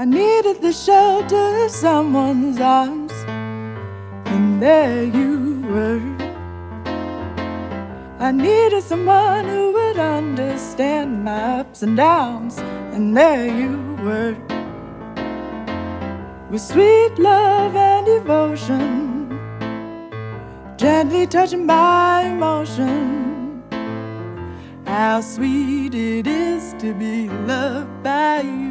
I needed the shelter of someone's arms, and there you were. I needed someone who would understand my ups and downs, and there you were. With sweet love and devotion, gently touching my emotion. How sweet it is to be loved by you.